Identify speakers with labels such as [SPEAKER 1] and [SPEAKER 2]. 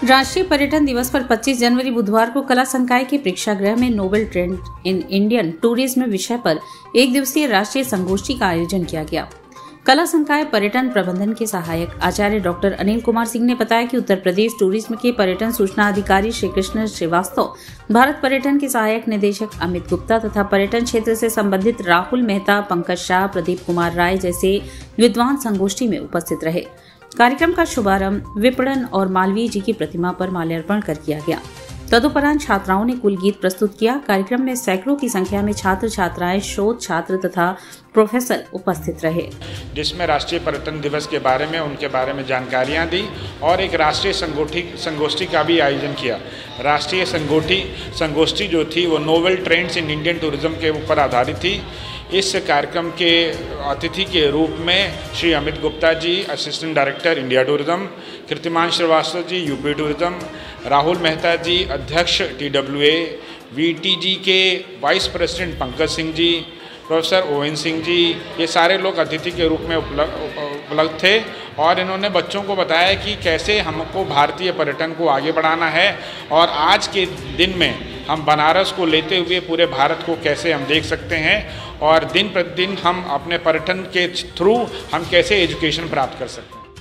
[SPEAKER 1] राष्ट्रीय पर्यटन दिवस पर 25 जनवरी बुधवार को कला संकाय के प्रेक्षागृह में novel trend in Indian tourism विषय पर एक दिवसीय राष्ट्रीय संगोष्ठी का आयोजन किया गया। कला संकाय पर्यटन प्रबंधन के सहायक आचार्य डॉक्टर अनिल कुमार सिंह ने बताया कि उत्तर प्रदेश टूरिज़्म के पर्यटन सूचना अधिकारी श्री कृष्ण श्रीवास्तव, भारत पर्यटन के सहायक निदेशक अमित गुप्ता तथा पर्यटन क्षेत्र से संबंधित राहुल मेहता, पंकज शाह, प्रदीप कुमार राय जैसे विद्वान संगोष्ठी में उपस्थित रहे। कार्यक्रम का शुभारंभ विपणन और मालवीय जी की प्रतिमा पर माल्यार्पण कर किया गया। तदुपरांत छात्राओं ने कुल गीत प्रस्तुत किया। कार्यक्रम में सैकड़ों की संख्या में छात्र छात्राएँ शोध छात्र तथा प्रोफेसर उपस्थित रहे।
[SPEAKER 2] जिसमें राष्ट्रीय पर्यटन दिवस के बारे में, उनके बारे में जानकारियाँ दी और एक राष्ट्रीय संगोठी, संगोष्ठी का भी आयोजन किया। राष्ट्रीय संगोष्ठी संगोष्ठी जो थी, वो novel trends in Indian tourism के ऊपर आधारित थी। इस कार्यक्रम के अतिथि के रूप में Shri Amit Gupta ji assistant director India tourism Kirtiman Srivastava ji UP tourism Rahul Mehta ji अध्यक्ष T W A V T G के vice president Pankaj Singh ji professor oven Singh ji, ये सारे लोग अतिथि के रूप में उपलब्ध थे और इन्होंने बच्चों को बताया कि कैसे हमको भारतीय पर्यटन को आगे बढ़ाना है और आज के दिन में हम बनारस को लेते हुए पूरे भारत को कैसे हम देख सकते हैं और दिन प्रतिदिन हम अपने पर्यटन के थ्रू हम कैसे एजुकेशन प्राप्त कर सकते हैं।